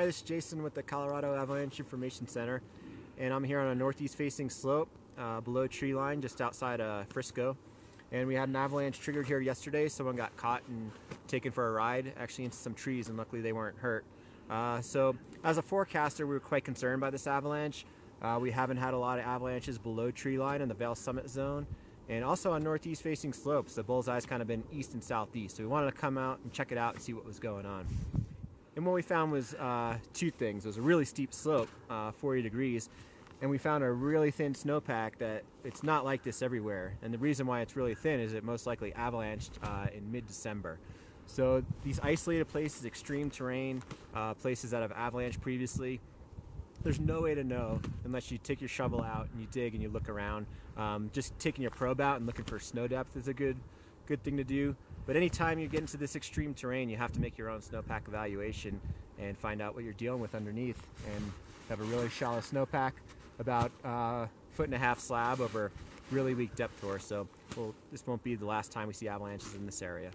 Hi, this is Jason with the Colorado Avalanche Information Center, and I'm here on a northeast facing slope uh, below tree line just outside of Frisco. And we had an avalanche triggered here yesterday. Someone got caught and taken for a ride, actually into some trees, and luckily they weren't hurt. Uh, so, as a forecaster, we were quite concerned by this avalanche. Uh, we haven't had a lot of avalanches below tree line in the Vail Summit zone, and also on northeast facing slopes. The bullseye's kind of been east and southeast, so we wanted to come out and check it out and see what was going on. And what we found was uh, two things. It was a really steep slope, uh, 40 degrees, and we found a really thin snowpack that it's not like this everywhere. And the reason why it's really thin is it most likely avalanched uh, in mid-December. So these isolated places, extreme terrain, uh, places that have avalanched previously, there's no way to know unless you take your shovel out and you dig and you look around. Um, just taking your probe out and looking for snow depth is a good, good thing to do. But anytime you get into this extreme terrain, you have to make your own snowpack evaluation and find out what you're dealing with underneath. And have a really shallow snowpack, about a uh, foot and a half slab over really weak depth hoar. So well, this won't be the last time we see avalanches in this area.